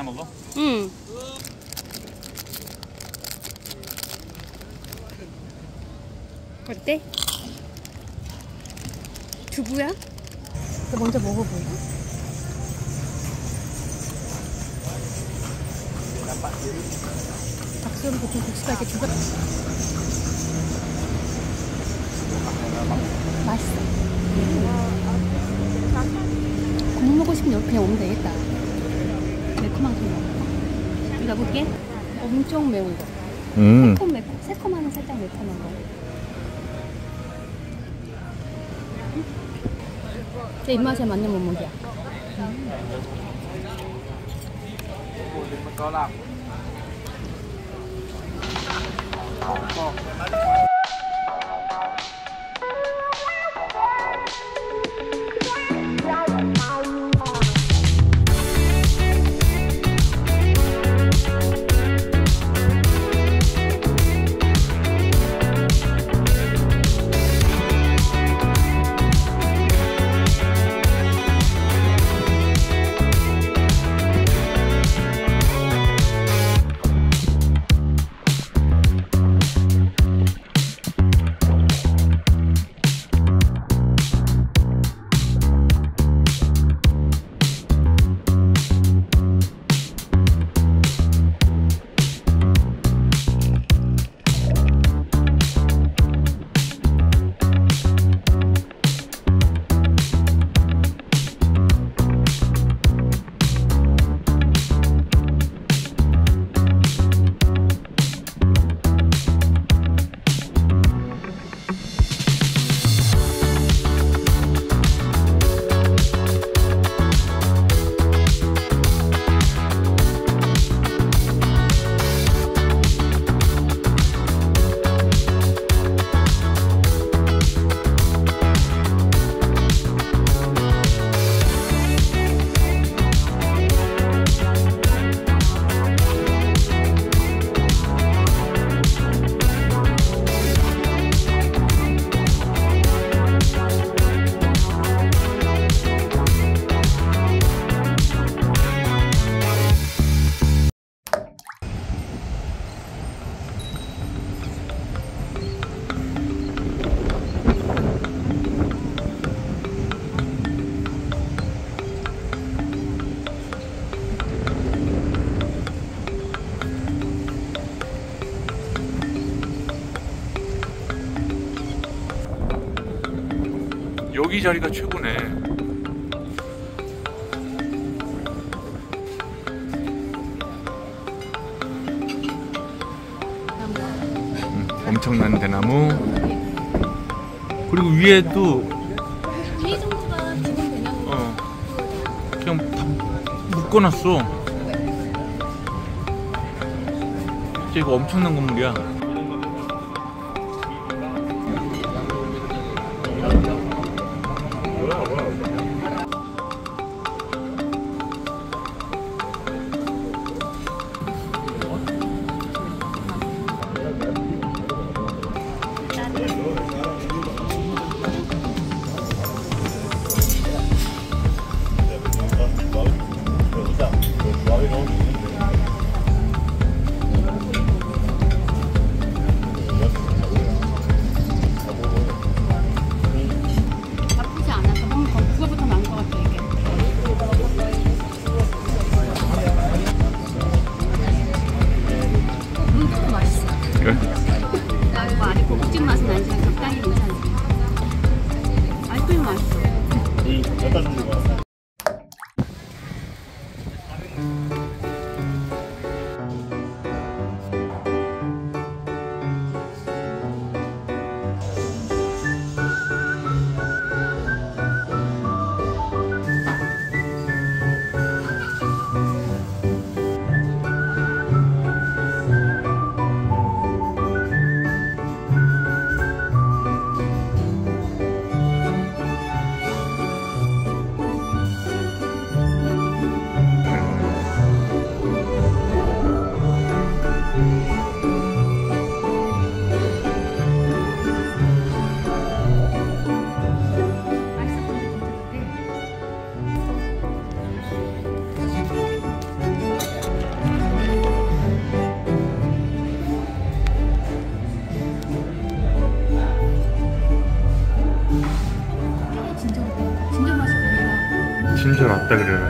하나 먹어? 응. 어때? 두부야? 먼저 먹어볼까? 박수는 보통 국수가 이렇게 두가 맛있어 국물 먹고 싶으면 그냥 오면 되겠다 매콤한 거 먹어. 이거 볼게. 엄청 매운 거. 음. 새콤 매콤, 새콤하면 살짝 매콤한 거. 제 입맛에 맞는 몸무게야. 여 기 자리가 최고네. 음, 엄청난 대나무. 그리고 위에도 이 정도가 기본 되냐고. 어 그냥 다 묶어놨어. 이거 엄청난 건물이야. 그래라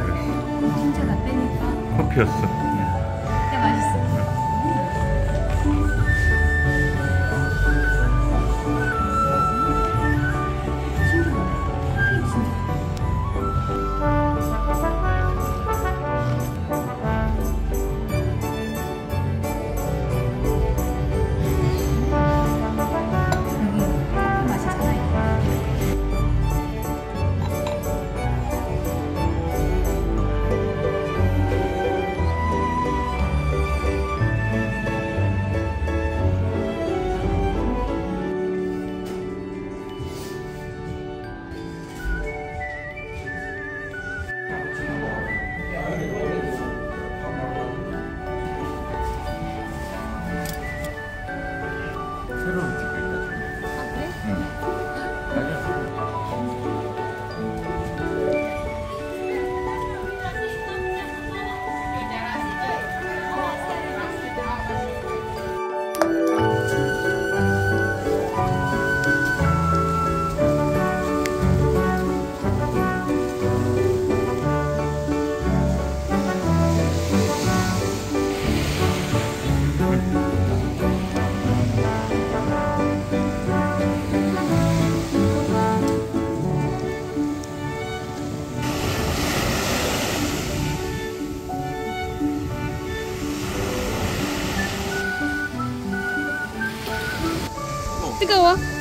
뜨거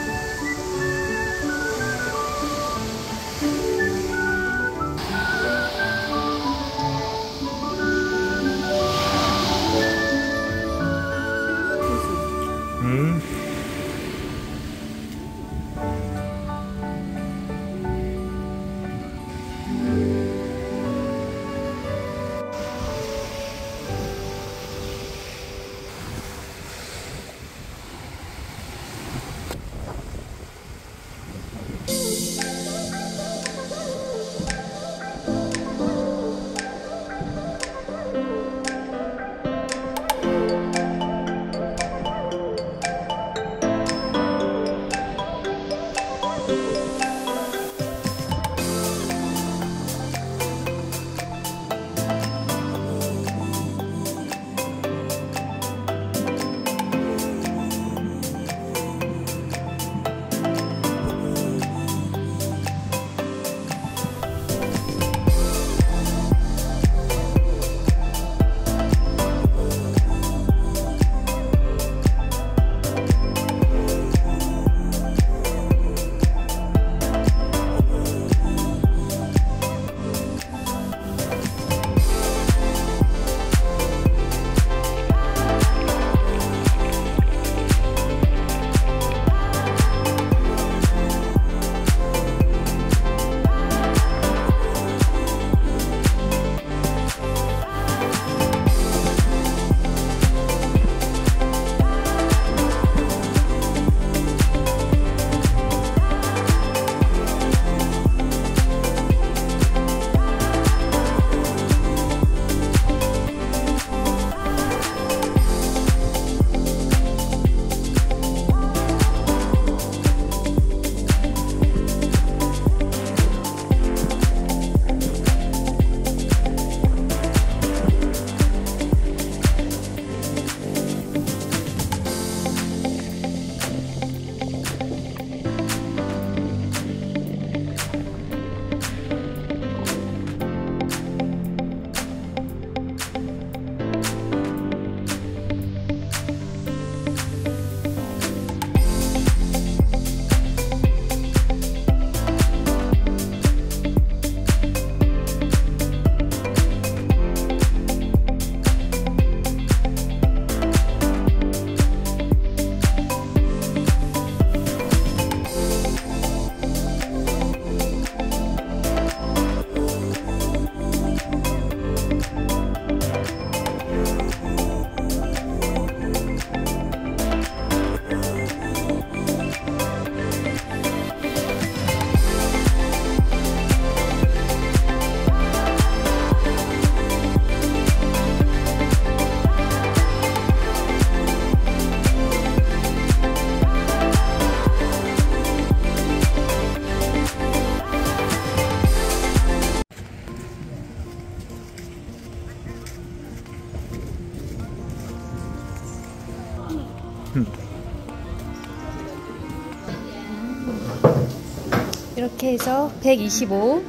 이렇게 해서 125.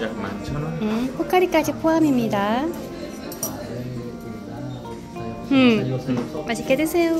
약 11,000원? 음, 포카리까지 포함입니다. 음, 맛있게 드세요.